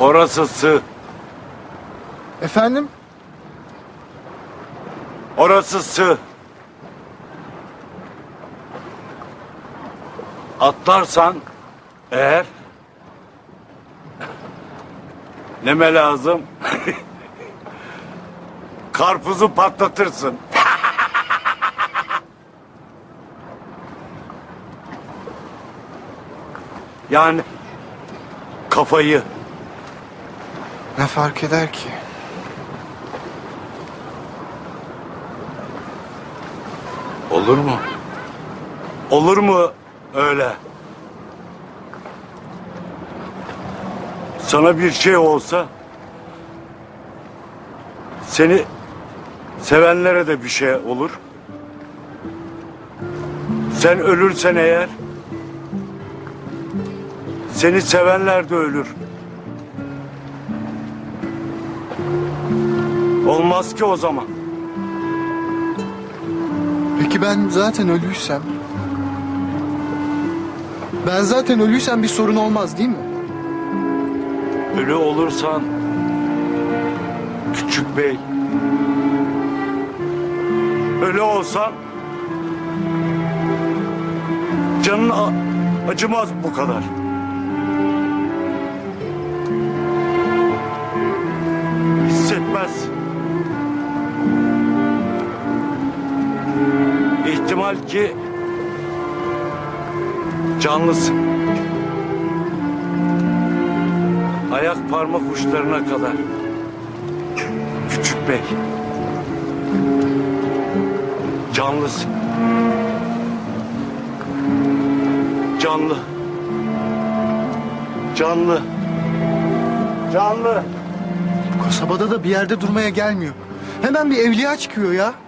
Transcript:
Orası sığ. Efendim? Orası sığ. Atlarsan eğer neme lazım? Karpuzu patlatırsın. yani kafayı Ne fark eder ki? Olur mu? Olur mu öyle? Sana bir şey olsa seni sevenlere de bir şey olur. Sen ölürsen eğer seni sevenler de ölür. Olmaz ki o zaman. Peki ben zaten ölüysem? Ben zaten ölüysem bir sorun olmaz değil mi? Ölü olursan küçük bey. Ölü olsan canın acımaz bu kadar. İhtimal ki canlısın. Ayak parmak uçlarına kadar. Küçük bey. Canlısın. Canlı. Canlı. Canlı. Kasabada da bir yerde durmaya gelmiyor. Hemen bir evliya çıkıyor ya.